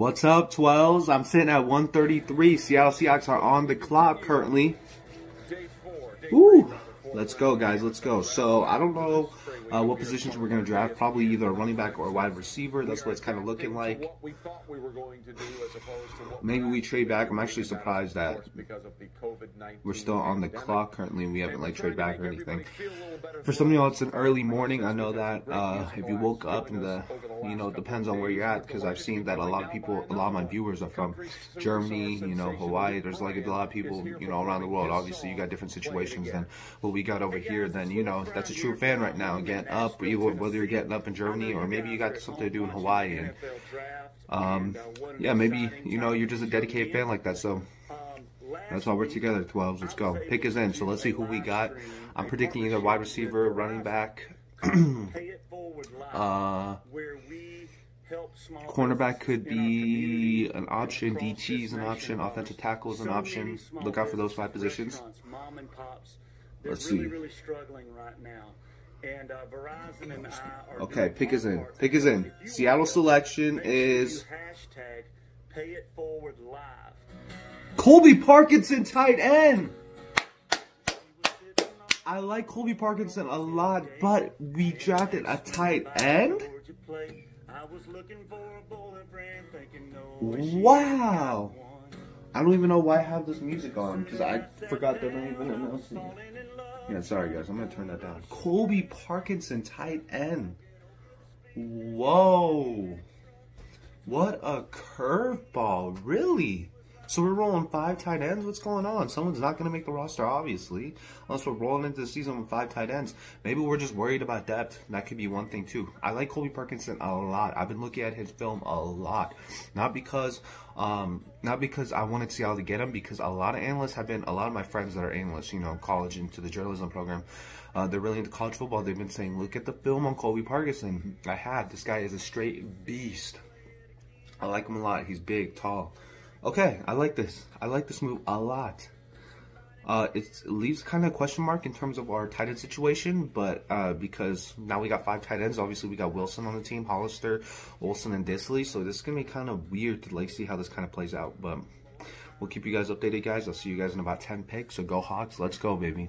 What's up, 12s? I'm sitting at 133. Seattle Seahawks are on the clock currently. Woo! Let's go, guys. Let's go. So, I don't know uh, what positions we're going to draft. Probably either a running back or a wide receiver. That's what it's kind of looking like. Maybe we trade back. I'm actually surprised that we're still on the clock currently and we haven't like trade back or anything. For some of y'all, it's an early morning. I know that uh, if you woke up in the, you know, it depends on where you're at because I've seen that a lot of people, a lot of my viewers are from Germany, you know, Hawaii. There's like a lot of people, you know, around the world. Obviously, you got different situations than what we got over here. Then, you know, that's a true fan right now. Again, up, whether you're getting up in Germany or maybe you got something to do in Hawaii. And um, yeah, maybe you know you're just a dedicated fan like that. So that's why we're together, 12s. Let's go. Pick is in. So let's see who we got. I'm predicting either wide receiver, running back. uh, Cornerback could be an option. DT is an option. Offensive tackle is an option. Look out for those five positions. Let's see. And uh, Verizon and I are okay, pick is in. Pick is in. Seattle selection is hashtag pay it forward live. Colby Parkinson tight end. I like Colby Parkinson a lot, but we drafted a tight end. Wow. I don't even know why I have this music on because I forgot that I even announced it. Yeah, sorry guys, I'm gonna turn that down. Colby Parkinson, tight end. Whoa. What a curveball, really? So we're rolling five tight ends? What's going on? Someone's not going to make the roster, obviously. Unless we're rolling into the season with five tight ends. Maybe we're just worried about depth. That could be one thing, too. I like Colby Parkinson a lot. I've been looking at his film a lot. Not because um, not because I wanted to see how to get him, because a lot of analysts have been, a lot of my friends that are analysts, you know, college into the journalism program, uh, they're really into college football. They've been saying, look at the film on Colby Parkinson. I had. This guy is a straight beast. I like him a lot. He's big, tall. Okay, I like this. I like this move a lot. Uh, it leaves kind of a question mark in terms of our tight end situation, but uh, because now we got five tight ends, obviously we got Willson on the team, Hollister, Olsen, and Dissly, so this is going to be kind of weird to like see how this kind of plays out, but we'll keep you guys updated, guys. I'll see you guys in about 10 picks, so go Hawks. Let's go, baby.